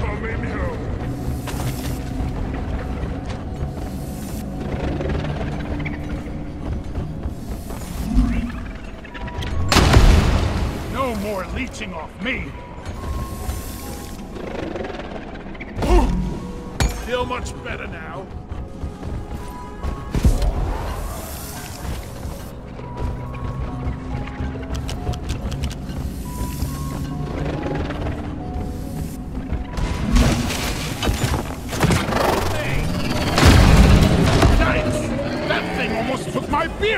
coming home! No more leeching off me! Feel much better now. my beer!